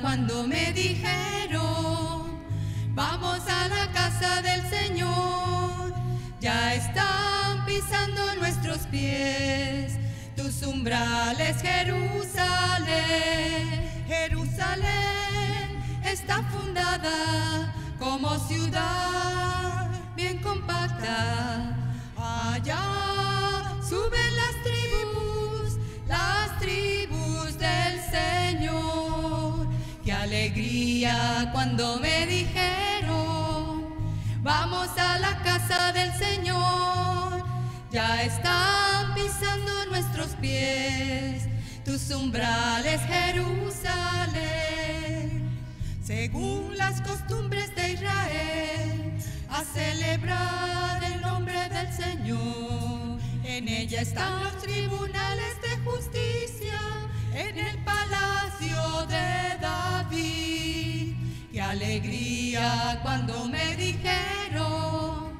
cuando me dijeron, vamos a la casa del Señor. Ya están pisando nuestros pies tus umbrales, Jerusalén. Jerusalén está fundada cuando me dijeron, vamos a la casa del Señor. Ya están pisando nuestros pies tus umbrales, Jerusalén. Según las costumbres de Israel, a celebrar el nombre del Señor. En ella están los tribunales de justicia, en el palacio de David. Alegría cuando me dijeron,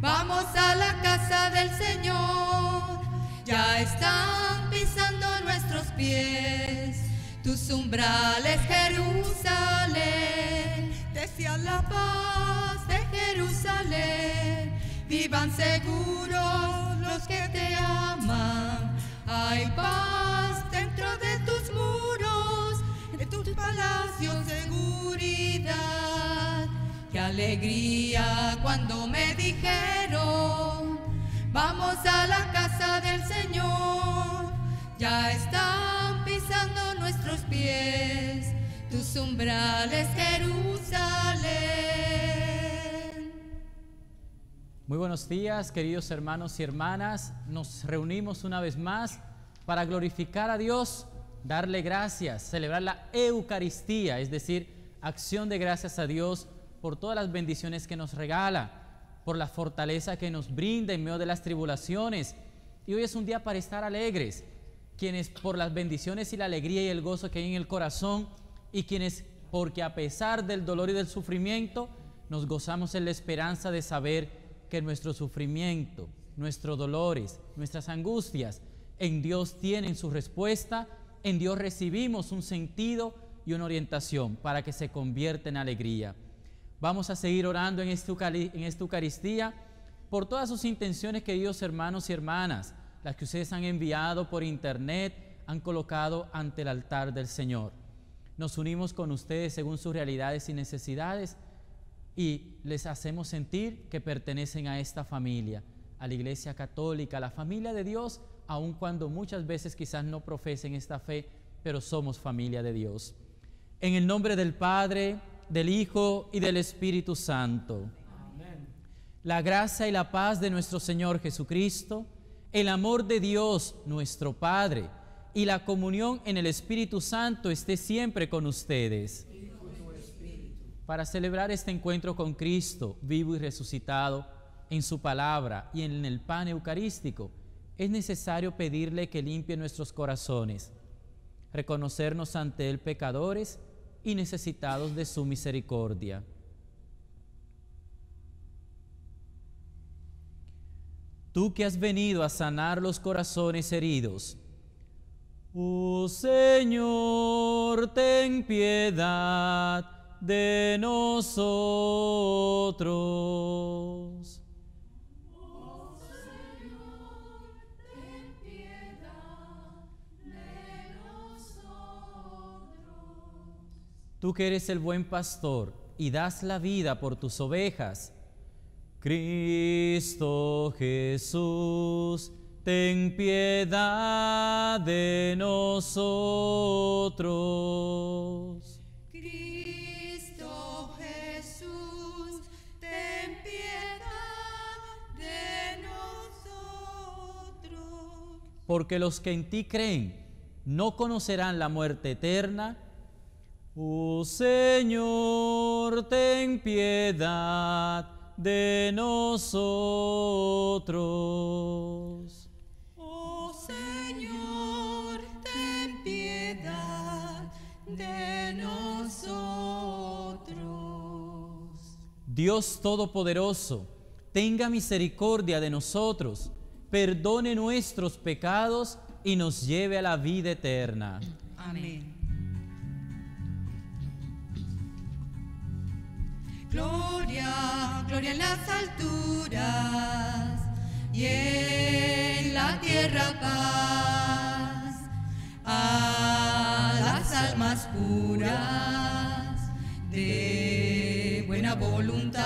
vamos a la casa del Señor. Ya están pisando nuestros pies tus umbrales, Jerusalén. Decía la paz de Jerusalén. Vivan seguros los que te aman. Hay paz dentro de tus muros, de tus palacios, alegría cuando me dijeron, vamos a la casa del Señor. Ya están pisando nuestros pies tus umbrales, Jerusalén. Muy buenos días, queridos hermanos y hermanas. Nos reunimos una vez más para glorificar a Dios, darle gracias, celebrar la Eucaristía, es decir, acción de gracias a Dios por todas las bendiciones que nos regala, por la fortaleza que nos brinda en medio de las tribulaciones. Y hoy es un día para estar alegres, quienes por las bendiciones y la alegría y el gozo que hay en el corazón, y quienes porque a pesar del dolor y del sufrimiento, nos gozamos en la esperanza de saber que nuestro sufrimiento, nuestros dolores, nuestras angustias, en Dios tienen su respuesta, en Dios recibimos un sentido y una orientación para que se convierta en alegría. Vamos a seguir orando en esta, en esta Eucaristía por todas sus intenciones, queridos hermanos y hermanas, las que ustedes han enviado por internet, han colocado ante el altar del Señor. Nos unimos con ustedes según sus realidades y necesidades y les hacemos sentir que pertenecen a esta familia, a la Iglesia Católica, a la familia de Dios, aun cuando muchas veces quizás no profesen esta fe, pero somos familia de Dios. En el nombre del Padre, del Hijo y del Espíritu Santo. La gracia y la paz de nuestro Señor Jesucristo, el amor de Dios nuestro Padre y la comunión en el Espíritu Santo esté siempre con ustedes. Para celebrar este encuentro con Cristo, vivo y resucitado, en su palabra y en el pan eucarístico, es necesario pedirle que limpie nuestros corazones, reconocernos ante Él pecadores y necesitados de su misericordia. Tú que has venido a sanar los corazones heridos, Oh Señor, ten piedad de nosotros. Tú que eres el buen pastor y das la vida por tus ovejas, Cristo Jesús, ten piedad de nosotros. Cristo Jesús, ten piedad de nosotros. Porque los que en ti creen no conocerán la muerte eterna. Oh Señor, ten piedad de nosotros. Oh Señor, ten piedad de nosotros. Dios Todopoderoso, tenga misericordia de nosotros, perdone nuestros pecados y nos lleve a la vida eterna. Amén. Gloria, gloria en las alturas y en la tierra paz. A las almas puras de buena voluntad,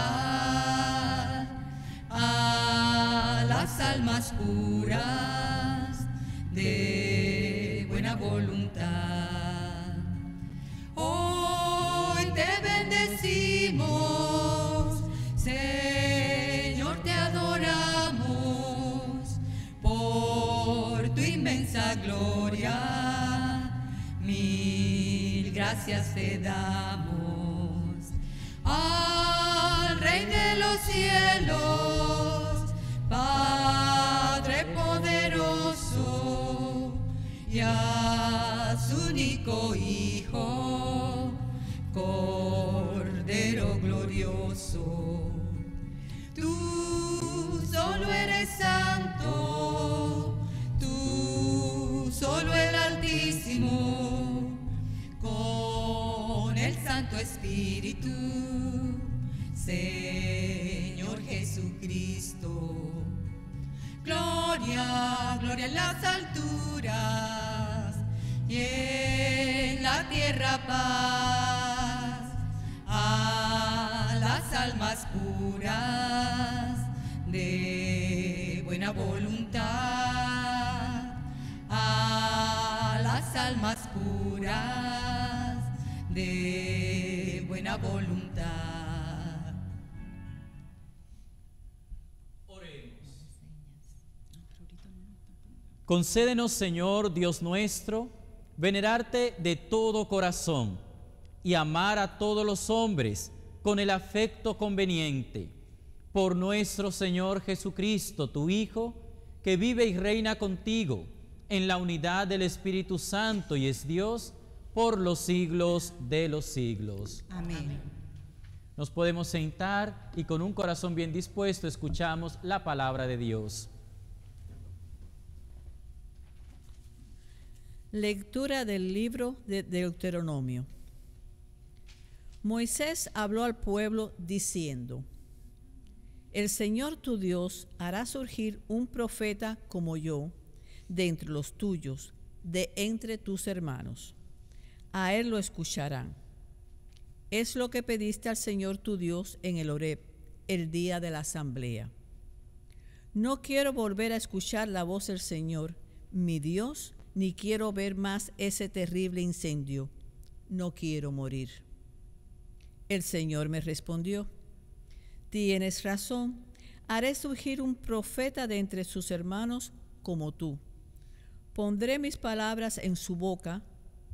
a las almas puras de buena voluntad. Hoy te bendecimos, gracias te damos al Rey de los cielos, Padre poderoso y a su único Hijo, Cordero glorioso. Tú solo eres santo, Gloria, gloria en las alturas y en la tierra paz a las almas puras de buena voluntad, a las almas puras de buena voluntad. Concédenos, Señor Dios nuestro, venerarte de todo corazón y amar a todos los hombres con el afecto conveniente. Por nuestro Señor Jesucristo, tu Hijo, que vive y reina contigo en la unidad del Espíritu Santo y es Dios por los siglos de los siglos. Amén. Nos podemos sentar y con un corazón bien dispuesto escuchamos la palabra de Dios. Lectura del libro de Deuteronomio. Moisés habló al pueblo diciendo, El Señor tu Dios hará surgir un profeta como yo de entre los tuyos, de entre tus hermanos. A él lo escucharán. Es lo que pediste al Señor tu Dios en el Horeb, el día de la asamblea. No quiero volver a escuchar la voz del Señor, mi Dios, ni quiero ver más ese terrible incendio. No quiero morir. El Señor me respondió, tienes razón, haré surgir un profeta de entre sus hermanos como tú. Pondré mis palabras en su boca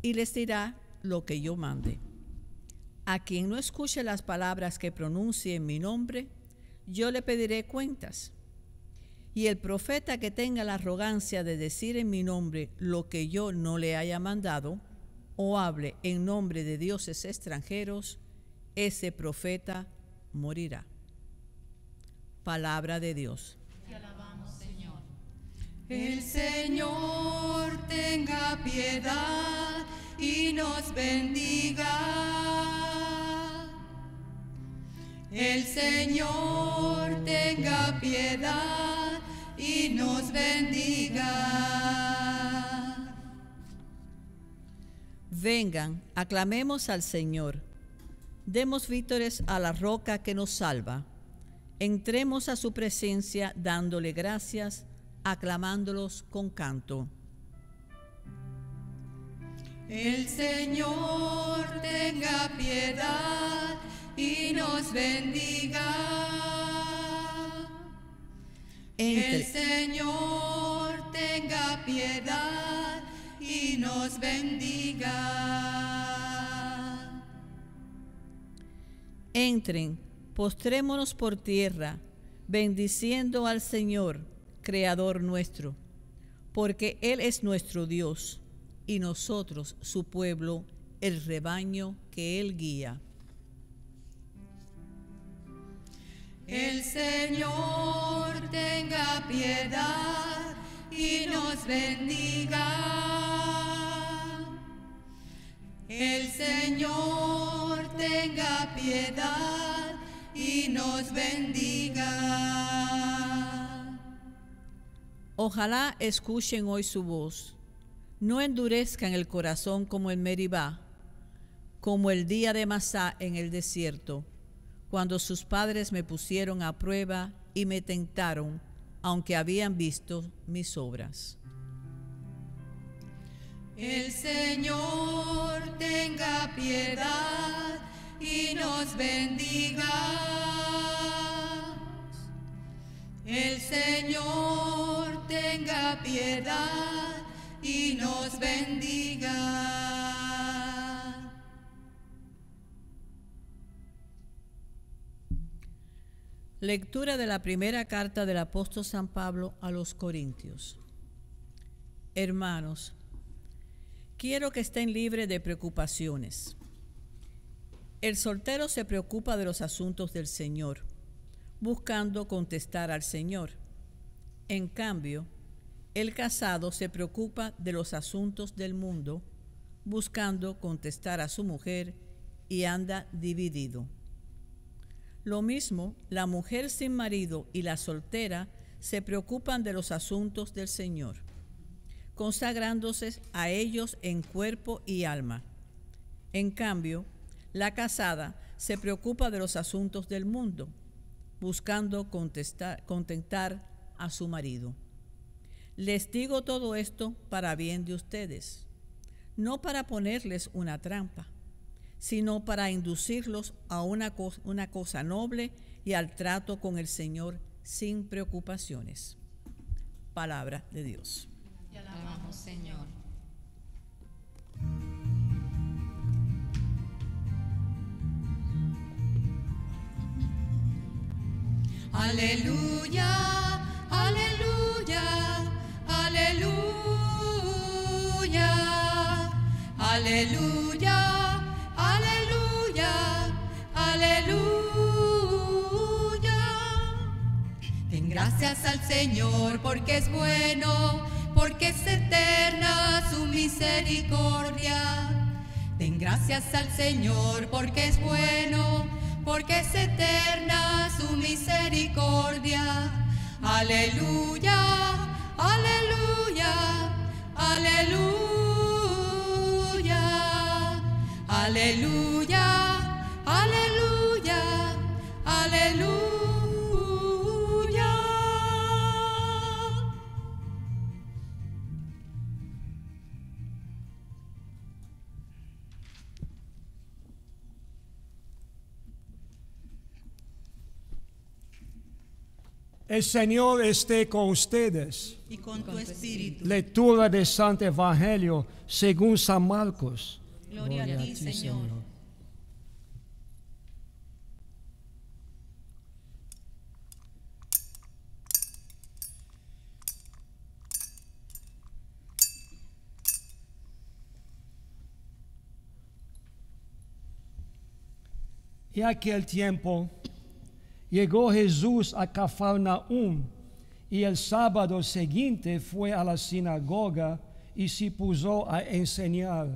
y les dirá lo que yo mande. A quien no escuche las palabras que pronuncie en mi nombre, yo le pediré cuentas. Y el profeta que tenga la arrogancia de decir en mi nombre lo que yo no le haya mandado, o hable en nombre de dioses extranjeros, ese profeta morirá. Palabra de Dios. Te alabamos, Señor. El Señor tenga piedad y nos bendiga. El Señor tenga piedad y nos bendiga. Vengan, aclamemos al Señor. Demos vítores a la roca que nos salva. Entremos a su presencia dándole gracias, aclamándolos con canto. El Señor tenga piedad y nos bendiga. El Señor tenga piedad y nos bendiga. entren, postrémonos por tierra, bendiciendo al Señor, Creador nuestro, porque Él es nuestro Dios y nosotros su pueblo, el rebaño que Él guía. El Señor tenga piedad y nos bendiga. El Señor tenga piedad y nos bendiga. Ojalá escuchen hoy su voz. No endurezcan el corazón como en Meribá, como el día de Masá en el desierto, cuando sus padres me pusieron a prueba y me tentaron, aunque habían visto mis obras. El Señor tenga piedad y nos bendiga. El Señor tenga piedad y nos bendiga. Lectura de la primera carta del apóstol San Pablo a los Corintios. Hermanos, quiero que estén libres de preocupaciones. El soltero se preocupa de los asuntos del Señor, buscando contestar al Señor. En cambio, el casado se preocupa de los asuntos del mundo, buscando contestar a su mujer y anda dividido. Lo mismo, la mujer sin marido y la soltera se preocupan de los asuntos del Señor, consagrándose a ellos en cuerpo y alma. En cambio, la casada se preocupa de los asuntos del mundo, buscando contentar a su marido. Les digo todo esto para bien de ustedes, no para ponerles una trampa sino para inducirlos a una, cosa, una cosa noble y al trato con el Señor sin preocupaciones. Palabra de Dios. Te alabamos, Señor. Aleluya, aleluya, aleluya, aleluya, gracias al Señor porque es bueno, porque es eterna su misericordia. Den gracias al Señor porque es bueno, porque es eterna su misericordia. Aleluya, aleluya, aleluya, aleluya, aleluya, aleluya. El Señor esté con ustedes. Y con tu espíritu. Lectura del Santo Evangelio según San Marcos. Gloria, a ti, Señor. Y aquel tiempo llegó Jesús a Cafarnaum y el sábado siguiente fue a la sinagoga y se puso a enseñar.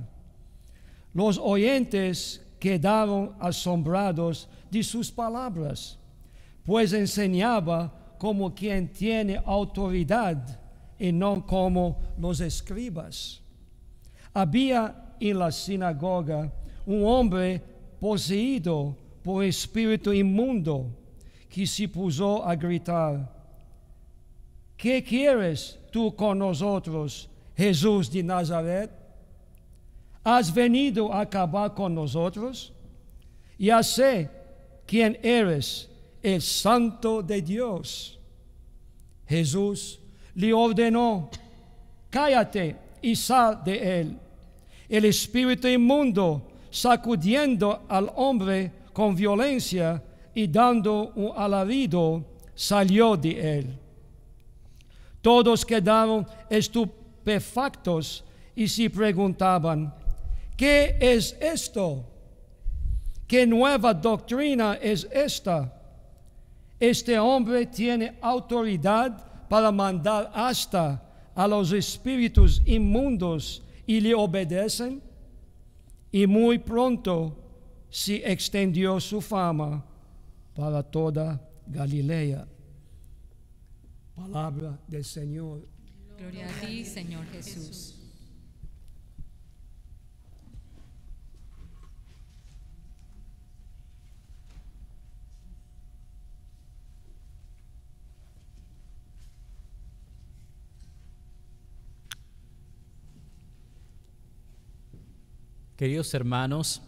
Los oyentes quedaron asombrados de sus palabras, pues enseñaba como quien tiene autoridad y no como los escribas. Había en la sinagoga un hombre poseído por espíritu inmundo que se puso a gritar, ¿qué quieres tú con nosotros, Jesús de Nazaret? ¿Has venido a acabar con nosotros? Ya sé quién eres, el santo de Dios. Jesús le ordenó, cállate y sal de él. El espíritu inmundo, sacudiendo al hombre con violencia y dando un alarido, salió de él. Todos quedaron estupefactos y se preguntaban, ¿qué es esto? ¿Qué nueva doctrina es esta? Este hombre tiene autoridad para mandar hasta a los espíritus inmundos y le obedecen. Y muy pronto se extendió su fama para toda Galilea. Palabra del Señor. Gloria a ti, Señor Jesús. Queridos hermanos,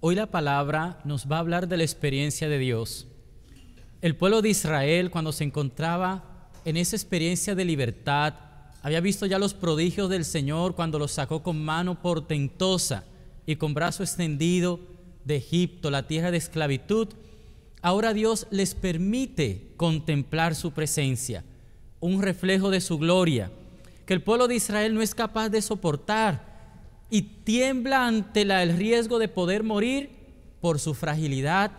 hoy la palabra nos va a hablar de la experiencia de Dios. El pueblo de Israel, cuando se encontraba en esa experiencia de libertad, había visto ya los prodigios del Señor cuando los sacó con mano portentosa y con brazo extendido de Egipto, la tierra de esclavitud. Ahora Dios les permite contemplar su presencia, un reflejo de su gloria, que el pueblo de Israel no es capaz de soportar y tiembla ante la, el riesgo de poder morir por su fragilidad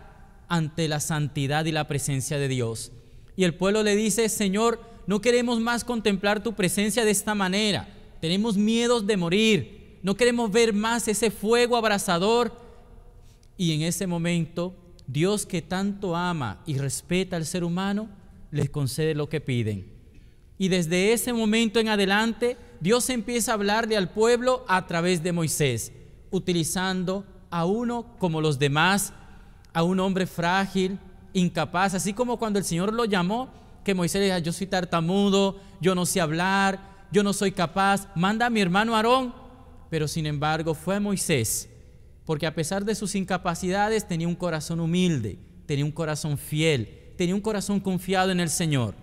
ante la santidad y la presencia de Dios. Y el pueblo le dice, Señor, no queremos más contemplar tu presencia de esta manera. Tenemos miedos de morir. No queremos ver más ese fuego abrasador. Y en ese momento, Dios que tanto ama y respeta al ser humano, les concede lo que piden. Y desde ese momento en adelante, Dios empieza a hablarle al pueblo a través de Moisés, utilizando a uno como los demás, a un hombre frágil, incapaz, así como cuando el Señor lo llamó, que Moisés le dijo, yo soy tartamudo, yo no sé hablar, yo no soy capaz, manda a mi hermano Aarón, pero sin embargo fue Moisés, porque a pesar de sus incapacidades tenía un corazón humilde, tenía un corazón fiel, tenía un corazón confiado en el Señor.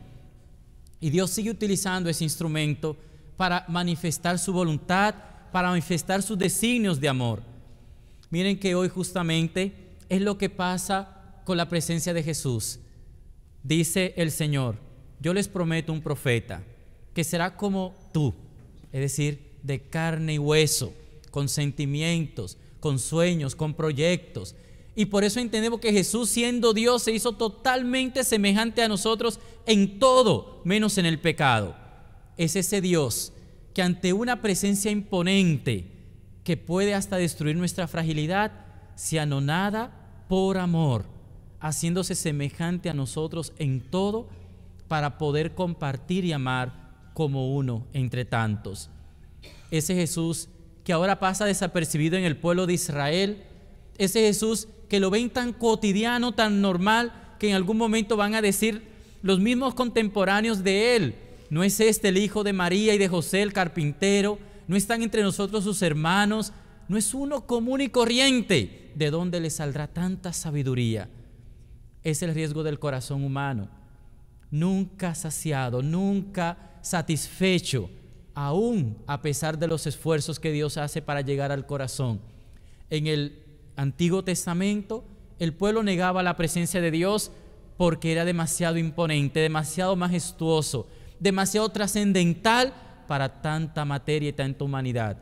Y Dios sigue utilizando ese instrumento para manifestar su voluntad, para manifestar sus designios de amor. Miren que hoy justamente es lo que pasa con la presencia de Jesús. Dice el Señor, yo les prometo un profeta que será como tú, es decir, de carne y hueso, con sentimientos, con sueños, con proyectos. Y por eso entendemos que Jesús siendo Dios se hizo totalmente semejante a nosotros en todo, menos en el pecado es ese Dios que ante una presencia imponente que puede hasta destruir nuestra fragilidad, se anonada por amor, haciéndose semejante a nosotros en todo para poder compartir y amar como uno entre tantos. Ese Jesús que ahora pasa desapercibido en el pueblo de Israel, ese Jesús que lo ven tan cotidiano, tan normal, que en algún momento van a decir los mismos contemporáneos de él, ¿No es este el hijo de María y de José el carpintero? ¿No están entre nosotros sus hermanos? ¿No es uno común y corriente? ¿De dónde le saldrá tanta sabiduría? Es el riesgo del corazón humano. Nunca saciado, nunca satisfecho, aún a pesar de los esfuerzos que Dios hace para llegar al corazón. En el Antiguo Testamento, el pueblo negaba la presencia de Dios porque era demasiado imponente, demasiado majestuoso, demasiado trascendental para tanta materia y tanta humanidad.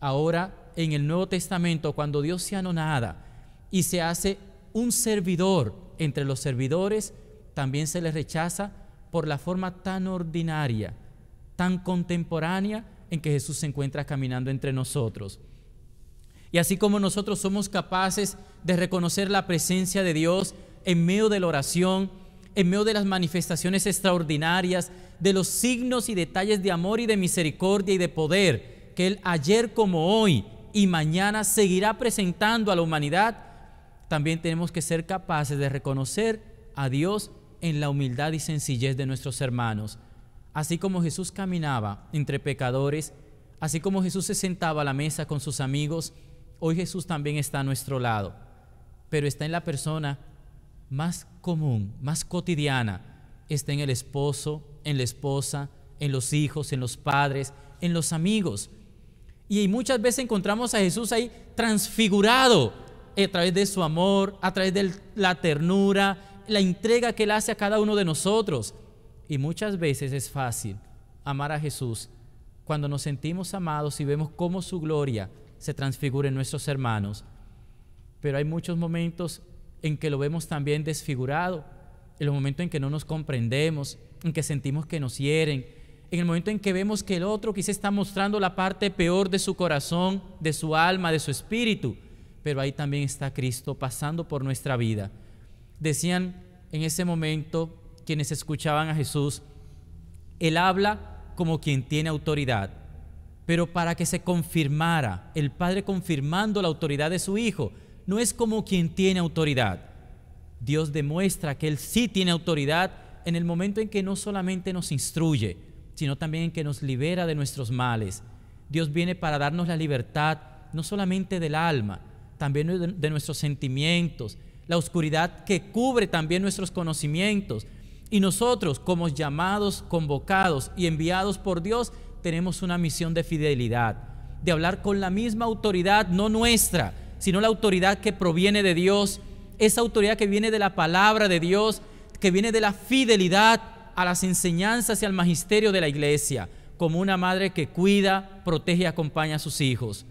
Ahora, en el Nuevo Testamento, cuando Dios se anonada y se hace un servidor entre los servidores, también se le rechaza por la forma tan ordinaria, tan contemporánea en que Jesús se encuentra caminando entre nosotros. Y así como nosotros somos capaces de reconocer la presencia de Dios en medio de la oración, en medio de las manifestaciones extraordinarias, de los signos y detalles de amor y de misericordia y de poder que Él ayer como hoy y mañana seguirá presentando a la humanidad, también tenemos que ser capaces de reconocer a Dios en la humildad y sencillez de nuestros hermanos. Así como Jesús caminaba entre pecadores, así como Jesús se sentaba a la mesa con sus amigos, hoy Jesús también está a nuestro lado, pero está en la persona más común, más cotidiana, está en el esposo, en la esposa, en los hijos, en los padres, en los amigos. Y muchas veces encontramos a Jesús ahí transfigurado a través de su amor, a través de la ternura, la entrega que Él hace a cada uno de nosotros. Y muchas veces es fácil amar a Jesús cuando nos sentimos amados y vemos cómo su gloria se transfigura en nuestros hermanos. Pero hay muchos momentos en que lo vemos también desfigurado en los momentos en que no nos comprendemos, en que sentimos que nos hieren, en el momento en que vemos que el otro quizá está mostrando la parte peor de su corazón, de su alma, de su espíritu, pero ahí también está Cristo pasando por nuestra vida. Decían en ese momento quienes escuchaban a Jesús, Él habla como quien tiene autoridad, pero para que se confirmara, el Padre confirmando la autoridad de su Hijo, no es como quien tiene autoridad. Dios demuestra que Él sí tiene autoridad en el momento en que no solamente nos instruye, sino también en que nos libera de nuestros males. Dios viene para darnos la libertad, no solamente del alma, también de nuestros sentimientos, la oscuridad que cubre también nuestros conocimientos. Y nosotros, como llamados, convocados y enviados por Dios, tenemos una misión de fidelidad, de hablar con la misma autoridad, no nuestra, sino la autoridad que proviene de Dios, esa autoridad que viene de la palabra de Dios, que viene de la fidelidad a las enseñanzas y al magisterio de la iglesia, como una madre que cuida, protege y acompaña a sus hijos.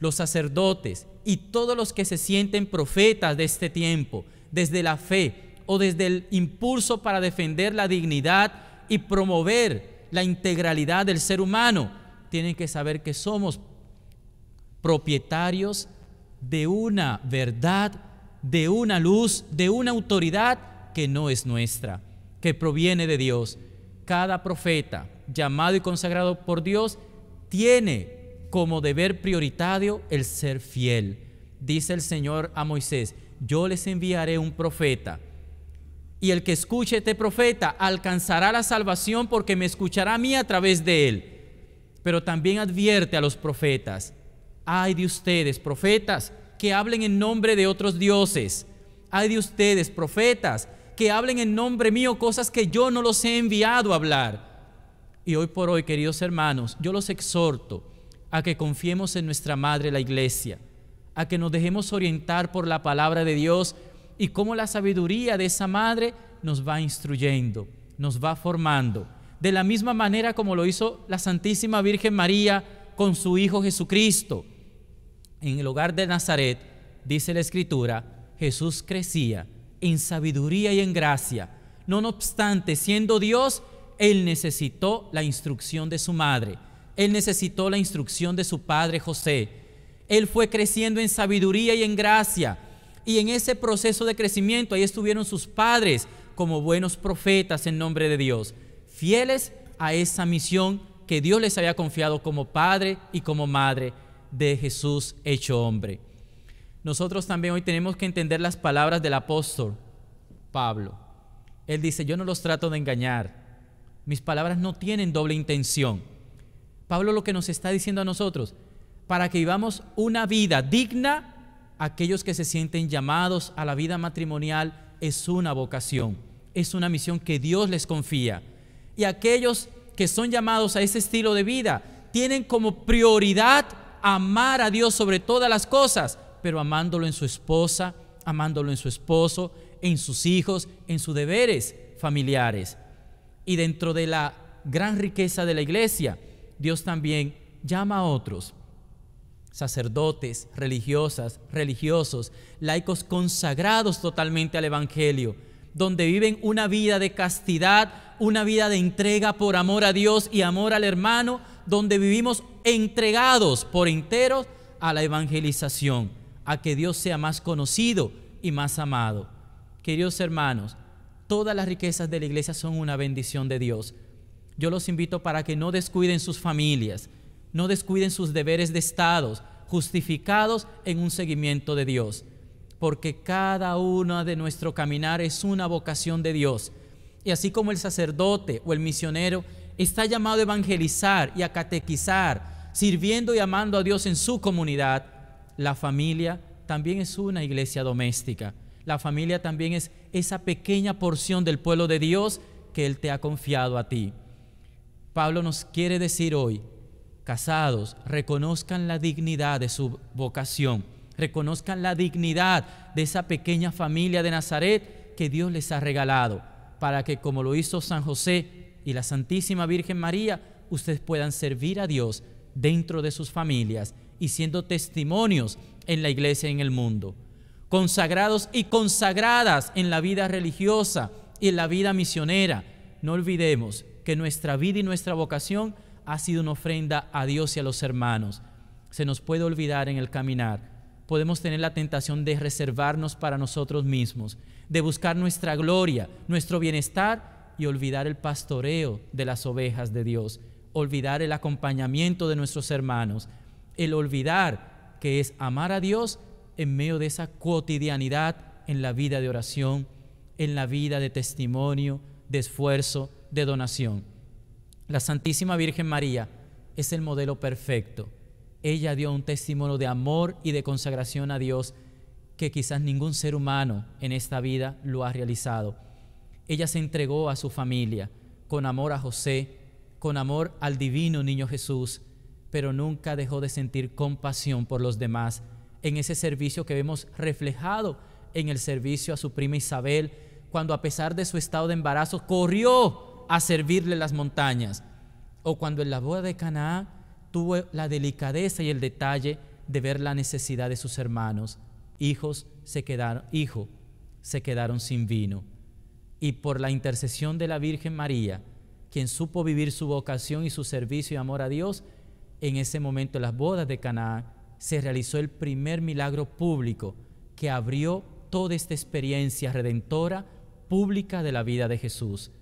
Los sacerdotes y todos los que se sienten profetas de este tiempo, desde la fe o desde el impulso para defender la dignidad y promover la integralidad del ser humano, tienen que saber que somos propietarios de una verdad, de una luz, de una autoridad que no es nuestra, que proviene de Dios. Cada profeta llamado y consagrado por Dios tiene como deber prioritario el ser fiel. Dice el Señor a Moisés, yo les enviaré un profeta. Y el que escuche este profeta alcanzará la salvación porque me escuchará a mí a través de él. Pero también advierte a los profetas, ay de ustedes, profetas, que hablen en nombre de otros dioses. Ay de ustedes, profetas, que hablen en nombre mío cosas que yo no los he enviado a hablar. Y hoy por hoy, queridos hermanos, yo los exhorto a que confiemos en nuestra Madre la Iglesia, a que nos dejemos orientar por la palabra de Dios y cómo la sabiduría de esa Madre nos va instruyendo, nos va formando. De la misma manera como lo hizo la Santísima Virgen María con su Hijo Jesucristo. En el hogar de Nazaret, dice la Escritura, Jesús crecía en sabiduría y en gracia. No obstante, siendo Dios, Él necesitó la instrucción de su madre. Él necesitó la instrucción de su padre José. Él fue creciendo en sabiduría y en gracia. Y en ese proceso de crecimiento ahí estuvieron sus padres como buenos profetas en nombre de Dios, fieles a esa misión que Dios les había confiado como padre y como madre de Jesús hecho hombre nosotros también hoy tenemos que entender las palabras del apóstol Pablo. Él dice, yo no los trato de engañar. Mis palabras no tienen doble intención. Pablo lo que nos está diciendo a nosotros, para que vivamos una vida digna, aquellos que se sienten llamados a la vida matrimonial es una vocación, es una misión que Dios les confía. Y aquellos que son llamados a ese estilo de vida tienen como prioridad amar a Dios sobre todas las cosas pero amándolo en su esposa, amándolo en su esposo, en sus hijos, en sus deberes familiares. Y dentro de la gran riqueza de la iglesia, Dios también llama a otros, sacerdotes, religiosas, religiosos, laicos consagrados totalmente al Evangelio, donde viven una vida de castidad, una vida de entrega por amor a Dios y amor al hermano, donde vivimos entregados por enteros a la evangelización a que Dios sea más conocido y más amado. Queridos hermanos, todas las riquezas de la iglesia son una bendición de Dios. Yo los invito para que no descuiden sus familias, no descuiden sus deberes de Estado, justificados en un seguimiento de Dios, porque cada uno de nuestro caminar es una vocación de Dios. Y así como el sacerdote o el misionero está llamado a evangelizar y a catequizar, sirviendo y amando a Dios en su comunidad, la familia también es una iglesia doméstica. La familia también es esa pequeña porción del pueblo de Dios que Él te ha confiado a ti. Pablo nos quiere decir hoy, casados, reconozcan la dignidad de su vocación, reconozcan la dignidad de esa pequeña familia de Nazaret que Dios les ha regalado, para que como lo hizo San José y la Santísima Virgen María, ustedes puedan servir a Dios dentro de sus familias y siendo testimonios en la iglesia y en el mundo. Consagrados y consagradas en la vida religiosa y en la vida misionera. No olvidemos que nuestra vida y nuestra vocación ha sido una ofrenda a Dios y a los hermanos. Se nos puede olvidar en el caminar, podemos tener la tentación de reservarnos para nosotros mismos, de buscar nuestra gloria, nuestro bienestar y olvidar el pastoreo de las ovejas de Dios, olvidar el acompañamiento de nuestros hermanos, el olvidar que es amar a Dios en medio de esa cotidianidad en la vida de oración, en la vida de testimonio, de esfuerzo, de donación. La Santísima Virgen María es el modelo perfecto. Ella dio un testimonio de amor y de consagración a Dios que quizás ningún ser humano en esta vida lo ha realizado. Ella se entregó a su familia con amor a José, con amor al divino niño Jesús, pero nunca dejó de sentir compasión por los demás en ese servicio que vemos reflejado en el servicio a su prima Isabel, cuando a pesar de su estado de embarazo corrió a servirle las montañas, o cuando en la boda de Canaán tuvo la delicadeza y el detalle de ver la necesidad de sus hermanos. Hijos se quedaron, hijo, se quedaron sin vino. Y por la intercesión de la Virgen María, quien supo vivir su vocación y su servicio y amor a Dios, en ese momento en las bodas de Canaán se realizó el primer milagro público que abrió toda esta experiencia redentora pública de la vida de Jesús.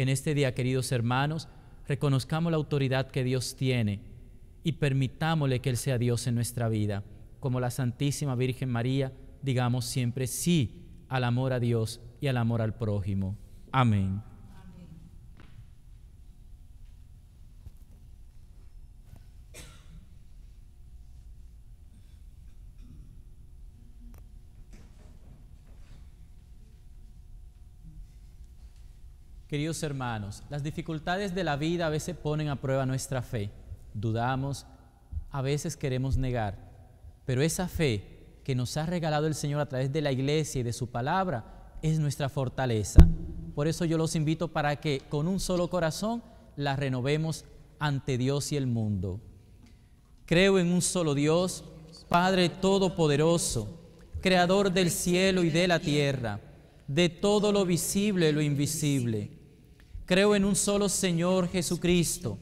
En este día, queridos hermanos, reconozcamos la autoridad que Dios tiene y permitámosle que Él sea Dios en nuestra vida. Como la Santísima Virgen María, digamos siempre sí al amor a Dios y al amor al prójimo. Amén. Queridos hermanos, las dificultades de la vida a veces ponen a prueba nuestra fe. Dudamos, a veces queremos negar, pero esa fe que nos ha regalado el Señor a través de la iglesia y de su palabra es nuestra fortaleza. Por eso yo los invito para que con un solo corazón la renovemos ante Dios y el mundo. Creo en un solo Dios, Padre Todopoderoso, Creador del cielo y de la tierra, de todo lo visible y lo invisible Creo en un solo Señor Jesucristo,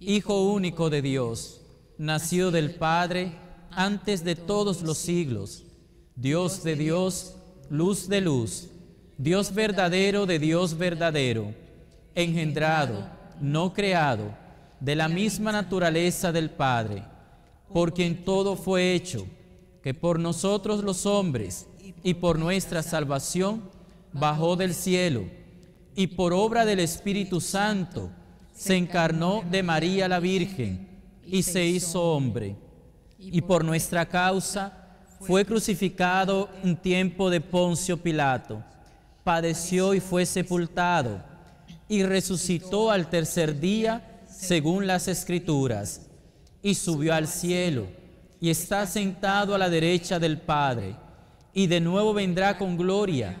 Hijo único de Dios, nacido del Padre antes de todos los siglos, Dios de Dios, luz de luz, Dios verdadero de Dios verdadero, engendrado, no creado, de la misma naturaleza del Padre, por quien todo fue hecho, que por nosotros los hombres y por nuestra salvación bajó del cielo y por obra del Espíritu Santo se encarnó de María la Virgen y se hizo hombre. Y por nuestra causa fue crucificado en tiempo de Poncio Pilato, padeció y fue sepultado, y resucitó al tercer día según las Escrituras, y subió al cielo, y está sentado a la derecha del Padre, y de nuevo vendrá con gloria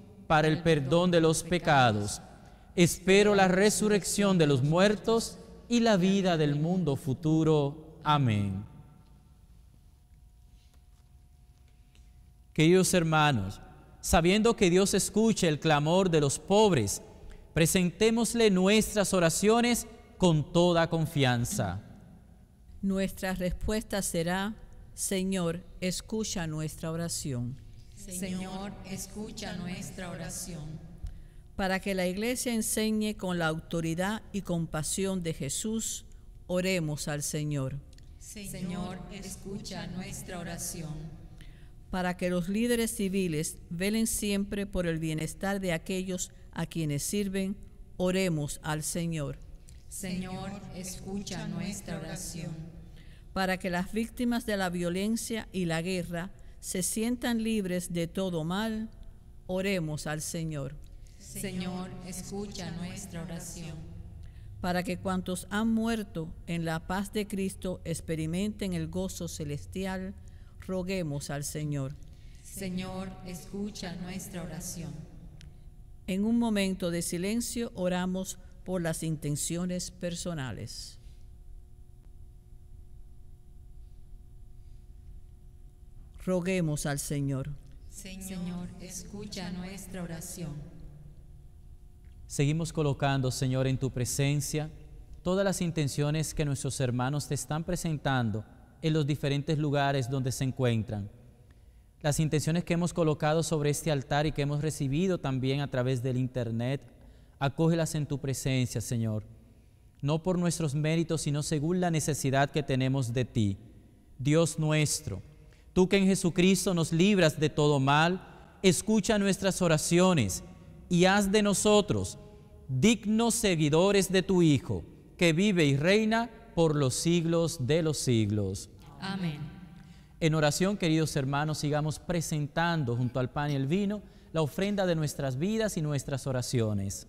para el perdón de los pecados. Espero la resurrección de los muertos y la vida del mundo futuro. Amén. Queridos hermanos, sabiendo que Dios escucha el clamor de los pobres, presentémosle nuestras oraciones con toda confianza. Nuestra respuesta será, Señor, escucha nuestra oración. Señor, escucha nuestra oración. Para que la Iglesia enseñe con la autoridad y compasión de Jesús, oremos al Señor. Señor, escucha nuestra oración. Para que los líderes civiles velen siempre por el bienestar de aquellos a quienes sirven, oremos al Señor. Señor, escucha nuestra oración. Para que las víctimas de la violencia y la guerra se sientan libres de todo mal, oremos al Señor. Señor, escucha nuestra oración. Para que cuantos han muerto en la paz de Cristo experimenten el gozo celestial, Roguemos al Señor. Señor, escucha nuestra oración. En un momento de silencio oramos por las intenciones personales. Roguemos al Señor. Señor, escucha nuestra oración. Seguimos colocando, Señor, en tu presencia todas las intenciones que nuestros hermanos te están presentando en los diferentes lugares donde se encuentran. Las intenciones que hemos colocado sobre este altar y que hemos recibido también a través del Internet, acógelas en tu presencia, Señor. No por nuestros méritos, sino según la necesidad que tenemos de ti. Dios nuestro, tú que en Jesucristo nos libras de todo mal, escucha nuestras oraciones y haz de nosotros dignos seguidores de tu Hijo, que vive y reina por los siglos de los siglos. Amén. En oración, queridos hermanos, sigamos presentando junto al pan y el vino la ofrenda de nuestras vidas y nuestras oraciones.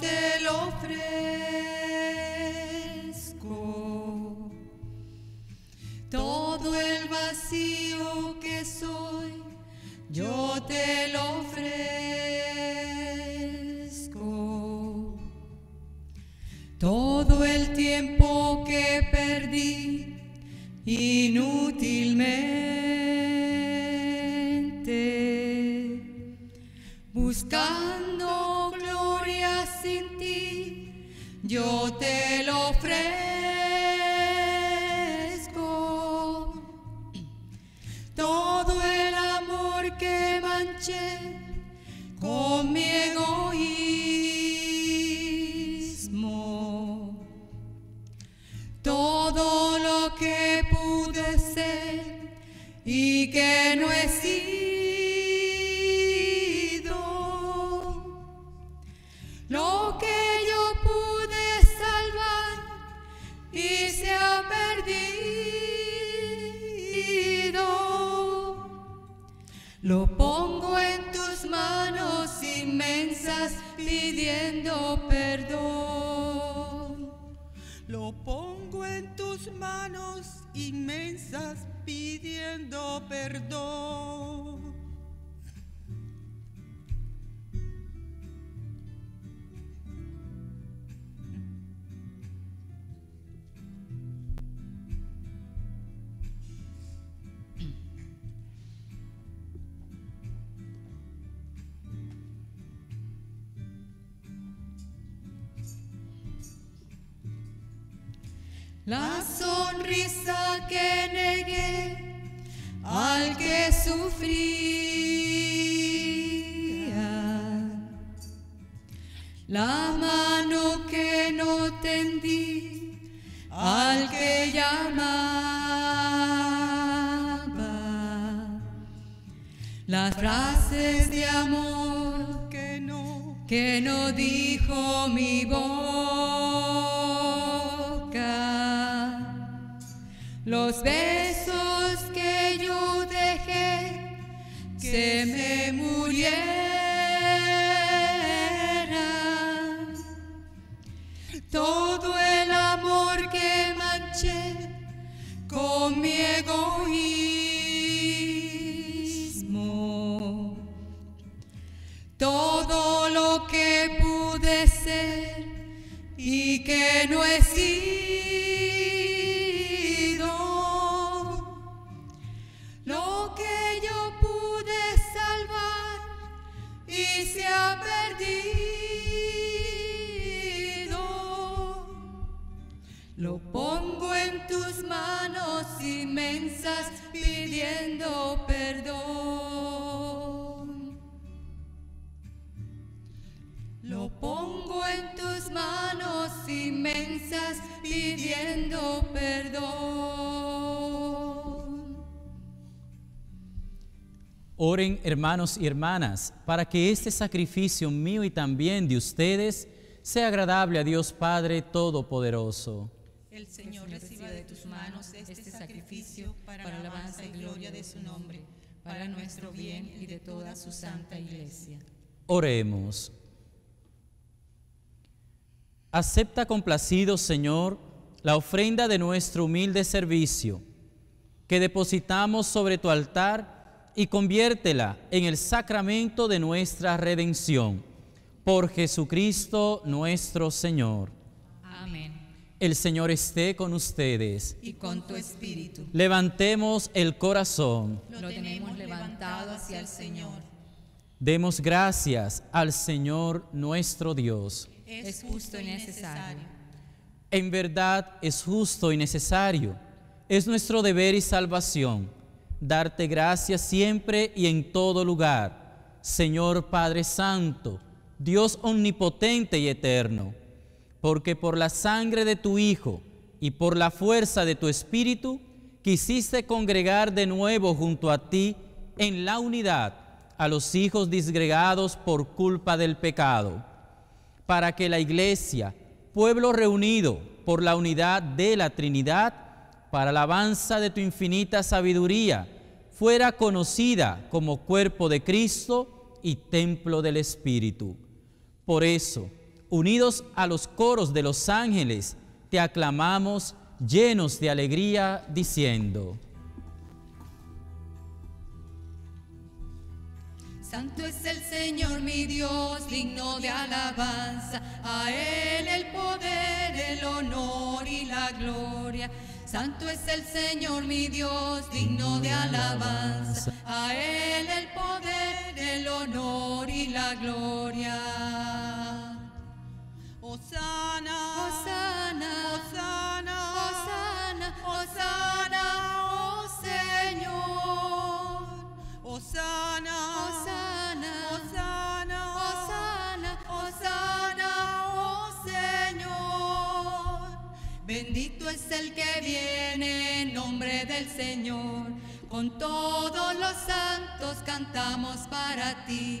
Te lo ofrezco. Todo el vacío que soy, yo te lo ofrezco. Todo el tiempo que perdí inútilmente, yo te lo ofrezco. Todo el amor que manché con mi egoísmo. Todo lo que pude ser y que no he mi boca. Los besos que yo dejé que me murieran. Todo el amor que manché con mi egoísmo. Todo lo que no he sido. Lo que yo pude salvar y se ha perdido. Lo pongo en tus manos inmensas pidiendo pidiendo perdón. Oren hermanos y hermanas para que este sacrificio mío y también de ustedes sea agradable a Dios Padre Todopoderoso. El Señor reciba de tus manos este sacrificio para alabanza y gloria de su nombre, para nuestro bien y de toda su santa iglesia. Oremos. Acepta complacido, Señor, la ofrenda de nuestro humilde servicio, que depositamos sobre tu altar y conviértela en el sacramento de nuestra redención. Por Jesucristo nuestro Señor. Amén. El Señor esté con ustedes. Y con tu espíritu. Levantemos el corazón. Lo tenemos levantado hacia el Señor. Demos gracias al Señor nuestro Dios. Es justo y necesario. En verdad es justo y necesario. Es nuestro deber y salvación darte gracias siempre y en todo lugar, Señor Padre Santo, Dios omnipotente y eterno, porque por la sangre de tu Hijo y por la fuerza de tu Espíritu quisiste congregar de nuevo junto a ti en la unidad a los hijos disgregados por culpa del pecado, para que la iglesia, pueblo reunido por la unidad de la Trinidad, para alabanza de tu infinita sabiduría, fuera conocida como cuerpo de Cristo y templo del Espíritu. Por eso, unidos a los coros de los ángeles, te aclamamos llenos de alegría, diciendo, Santo es el Señor mi Dios, digno de alabanza, a Él el poder, el honor y la gloria. Santo es el Señor mi Dios, digno de alabanza, a Él el poder, el honor y la gloria. Osana. Osana, Osana. Osana, Osana, oh Señor. Osana. Osana, Bendito es el que viene en nombre del Señor. Con todos los santos cantamos para ti.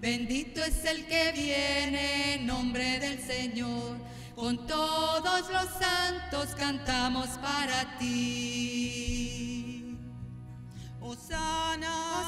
Bendito es el que viene en nombre del Señor. Con todos los santos cantamos para ti. Osana.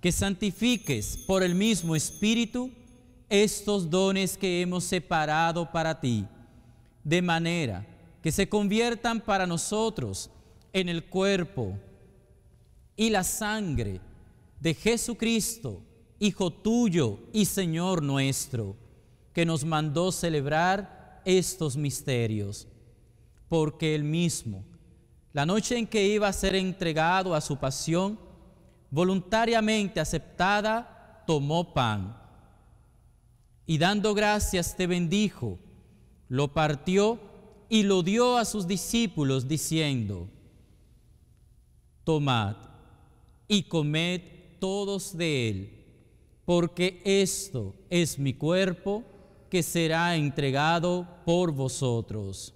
que santifiques por el mismo Espíritu estos dones que hemos separado para ti, de manera que se conviertan para nosotros en el cuerpo y la sangre de Jesucristo, Hijo tuyo y Señor nuestro, que nos mandó celebrar estos misterios, porque él mismo, la noche en que iba a ser entregado a su pasión, voluntariamente aceptada, tomó pan y dando gracias te bendijo, lo partió y lo dio a sus discípulos diciendo, tomad y comed todos de él, porque esto es mi cuerpo que será entregado por vosotros.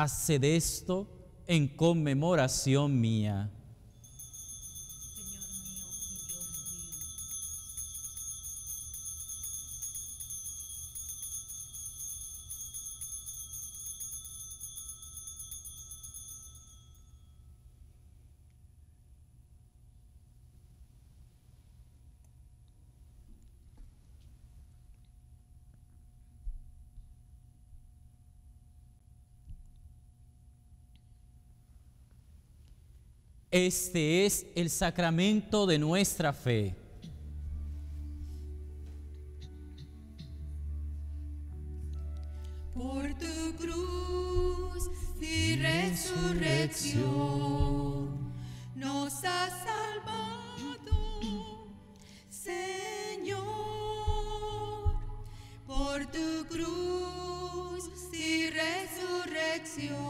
Haced esto en conmemoración mía. Este es el sacramento de nuestra fe. Por tu cruz y resurrección nos has salvado, Señor. Por tu cruz y resurrección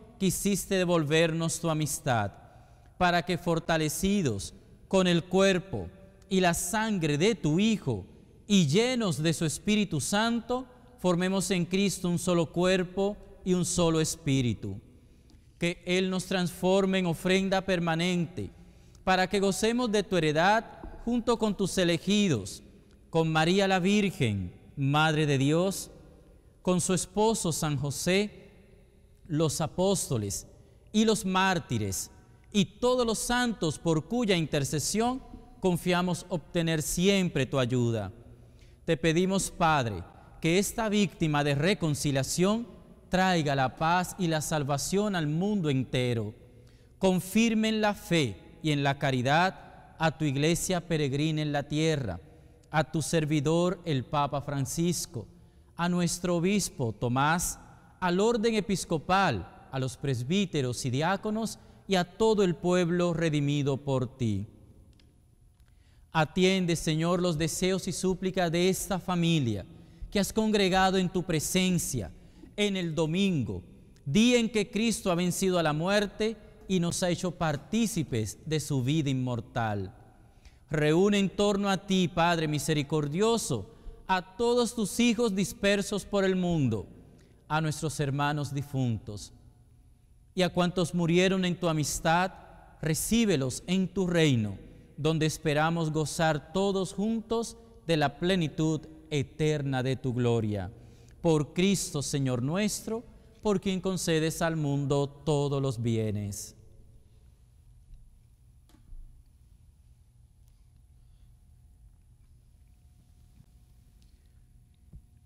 quisiste devolvernos tu amistad, para que fortalecidos con el cuerpo y la sangre de tu Hijo y llenos de su Espíritu Santo, formemos en Cristo un solo cuerpo y un solo espíritu. Que Él nos transforme en ofrenda permanente, para que gocemos de tu heredad junto con tus elegidos, con María la Virgen, Madre de Dios, con su esposo San José, los apóstoles y los mártires y todos los santos por cuya intercesión confiamos obtener siempre tu ayuda. Te pedimos, Padre, que esta víctima de reconciliación traiga la paz y la salvación al mundo entero. Confirme en la fe y en la caridad a tu iglesia peregrina en la tierra, a tu servidor el Papa Francisco, a nuestro obispo Tomás, al orden episcopal, a los presbíteros y diáconos y a todo el pueblo redimido por ti. Atiende, Señor, los deseos y súplicas de esta familia que has congregado en tu presencia en el domingo, día en que Cristo ha vencido a la muerte y nos ha hecho partícipes de su vida inmortal. Reúne en torno a ti, Padre misericordioso, a todos tus hijos dispersos por el mundo, a nuestros hermanos difuntos y a cuantos murieron en tu amistad, recíbelos en tu reino, donde esperamos gozar todos juntos de la plenitud eterna de tu gloria. Por Cristo, Señor nuestro, por quien concedes al mundo todos los bienes.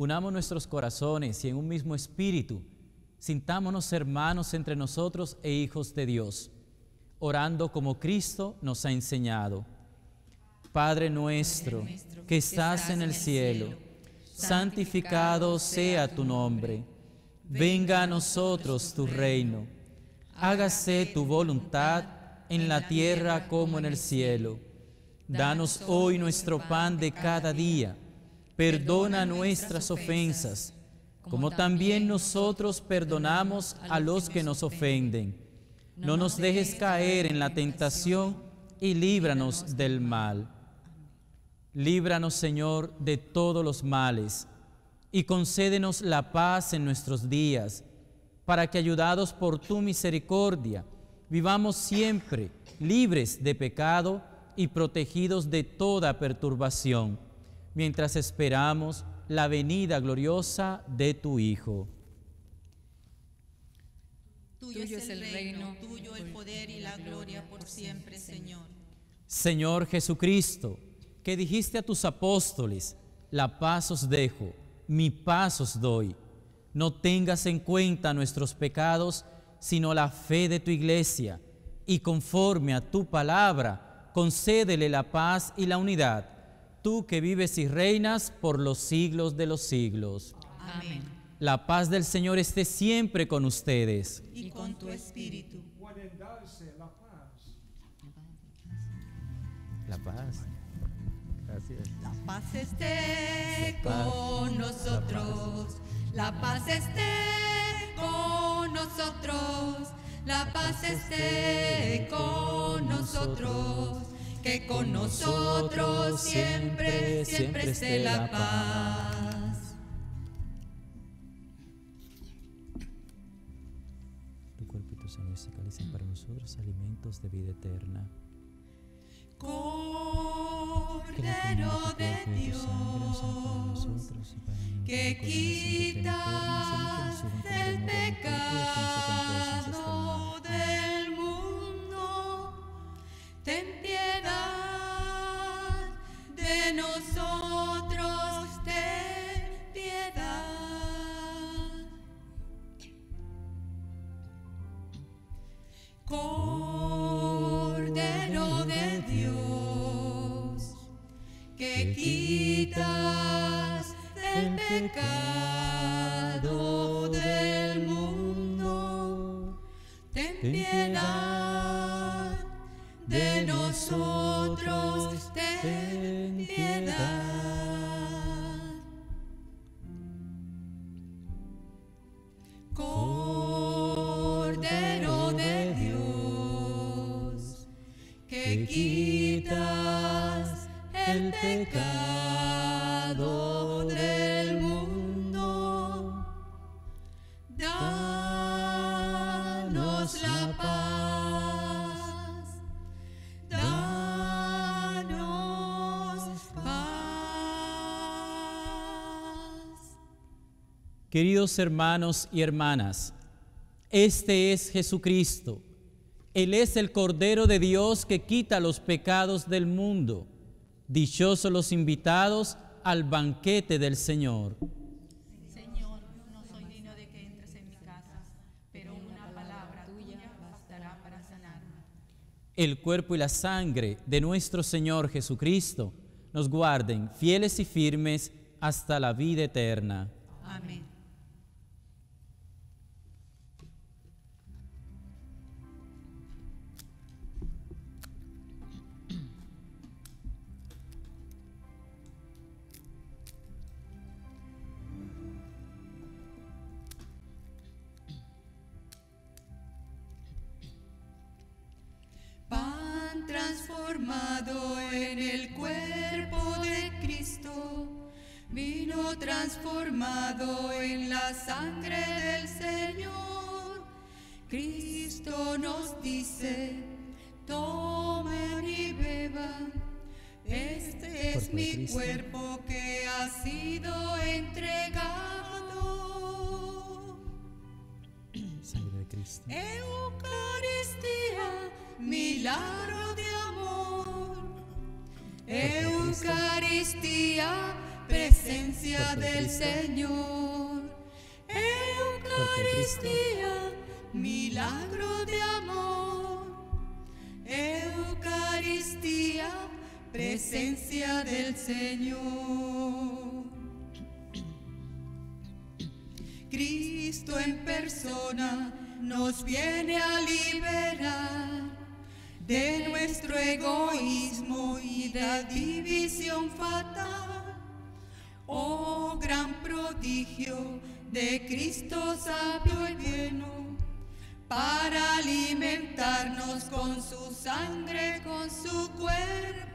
Unamos nuestros corazones y en un mismo espíritu, sintámonos hermanos entre nosotros e hijos de Dios, orando como Cristo nos ha enseñado. Padre nuestro, que estás en el cielo, santificado sea tu nombre. Venga a nosotros tu reino. Hágase tu voluntad en la tierra como en el cielo. Danos hoy nuestro pan de cada día. Perdona nuestras ofensas, como también nosotros perdonamos a los que nos ofenden. No nos dejes caer en la tentación y líbranos del mal. Líbranos, Señor, de todos los males y concédenos la paz en nuestros días, para que, ayudados por tu misericordia, vivamos siempre libres de pecado y protegidos de toda perturbación, mientras esperamos la venida gloriosa de tu Hijo. Tuyo es el reino, tuyo el poder y la gloria por siempre, Señor. Señor Jesucristo, que dijiste a tus apóstoles, la paz os dejo, mi paz os doy. No tengas en cuenta nuestros pecados, sino la fe de tu iglesia, y conforme a tu palabra, concédele la paz y la unidad, tú que vives y reinas por los siglos de los siglos. Amén. La paz del Señor esté siempre con ustedes. Y con tu espíritu. Pueden darse la paz. La paz. Gracias. La paz esté con nosotros, la paz esté con nosotros, la paz esté con nosotros, que con nosotros siempre, siempre esté la paz. Tu cuerpo y tu sangre se calizan para nosotros alimentos de vida eterna. Cordero de Dios, que quitas el pecado del mundo, ten piedad de nosotros, ten piedad. Cordero de Dios, que quitas el pecado pecado del mundo, danos la paz, danos paz. Queridos hermanos y hermanas, este es Jesucristo. Él es el Cordero de Dios que quita los pecados del mundo. Dichosos los invitados al banquete del Señor. Señor, no soy digno de que entres en mi casa, pero una palabra tuya bastará para sanarme. El cuerpo y la sangre de nuestro Señor Jesucristo nos guarden fieles y firmes hasta la vida eterna. Amén. Transformado en el cuerpo de Cristo, vino transformado en la sangre del Señor. Cristo nos dice, tomen y beban, este es mi cuerpo que ha sido entregado. Eucaristía, milagro de amor. Eucaristía, presencia del. Señor. Eucaristía, milagro de amor. Eucaristía, presencia del Señor. Cristo en persona nos viene a liberar de nuestro egoísmo y la división fatal. Oh gran prodigio de Cristo sabio y bueno para alimentarnos con su sangre, con su cuerpo.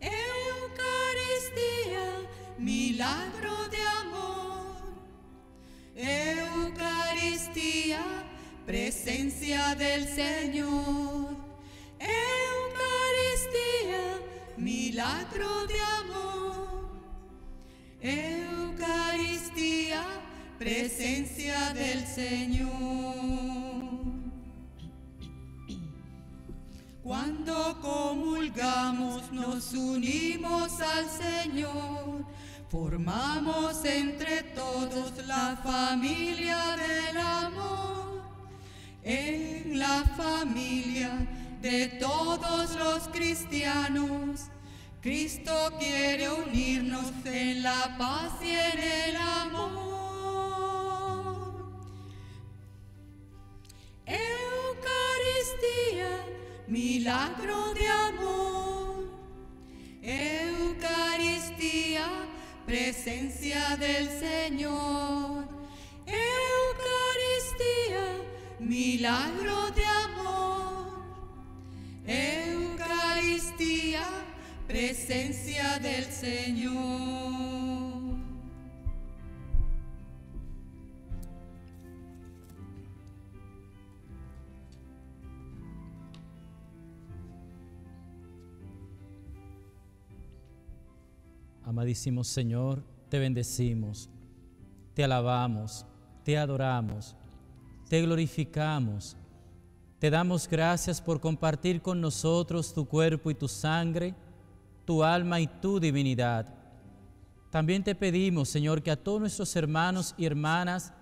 Eucaristía, milagro de amor. Eucaristía, presencia del Señor. Eucaristía, milagro de amor. Eucaristía, presencia del Señor. Cuando comulgamos nos unimos al Señor, formamos entre todos la familia del amor. En la familia de todos los cristianos, Cristo quiere unirnos en la paz y en el amor. Eucaristía, milagro de amor. Eucaristía, presencia del Señor. Eucaristía, milagro de amor. Eucaristía, presencia del Señor. Amadísimo Señor, te bendecimos, te alabamos, te adoramos, te glorificamos, te damos gracias por compartir con nosotros tu cuerpo y tu sangre, tu alma y tu divinidad. También te pedimos, Señor, que a todos nuestros hermanos y hermanas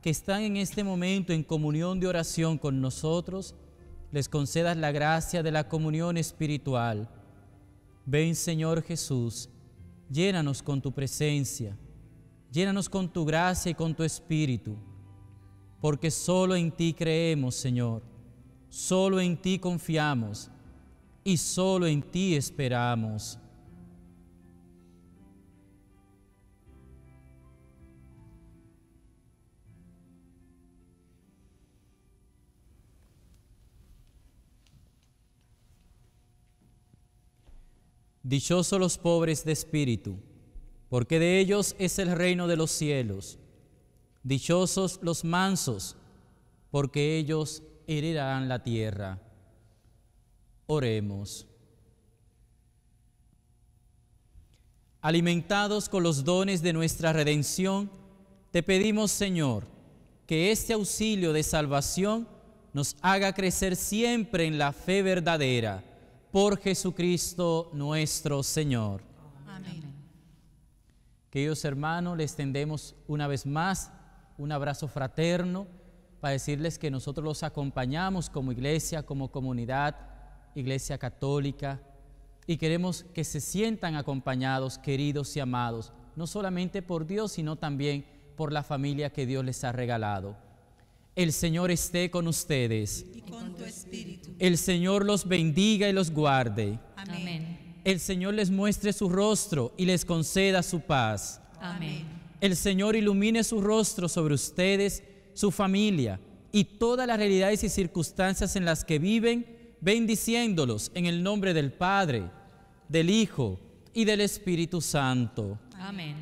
que están en este momento en comunión de oración con nosotros, les concedas la gracia de la comunión espiritual. Ven, Señor Jesús, llénanos con tu presencia, llénanos con tu gracia y con tu espíritu, porque solo en ti creemos, Señor, solo en ti confiamos. Y solo en ti esperamos. Dichosos los pobres de espíritu, porque de ellos es el reino de los cielos. Dichosos los mansos, porque ellos heredarán la tierra. Oremos. Alimentados con los dones de nuestra redención, te pedimos, Señor, que este auxilio de salvación nos haga crecer siempre en la fe verdadera por Jesucristo nuestro Señor. Amén. Queridos hermanos, les tendemos una vez más un abrazo fraterno para decirles que nosotros los acompañamos como iglesia, como comunidad, iglesia católica, y queremos que se sientan acompañados, queridos y amados, no solamente por Dios, sino también por la familia que Dios les ha regalado. El Señor esté con ustedes. Y con tu espíritu. El Señor los bendiga y los guarde. Amén. El Señor les muestre su rostro y les conceda su paz. Amén. El Señor ilumine su rostro sobre ustedes, su familia y todas las realidades y circunstancias en las que viven, bendiciéndolos en el nombre del Padre, del Hijo y del Espíritu Santo. Amén.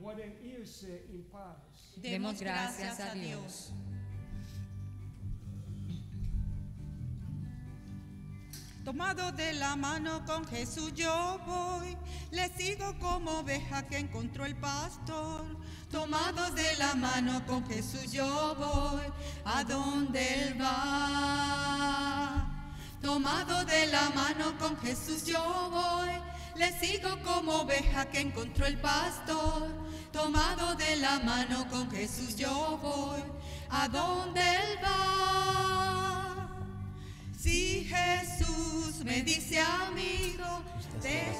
Pueden irse en paz. Demos gracias a Dios. Tomado de la mano con Jesús yo voy, le sigo como oveja que encontró el pastor. Tomados de la mano con Jesús yo voy, a donde él va. Tomado de la mano con Jesús yo voy, le sigo como oveja que encontró el pastor. Tomado de la mano con Jesús yo voy, a donde él va. Si Jesús me dice amigo, te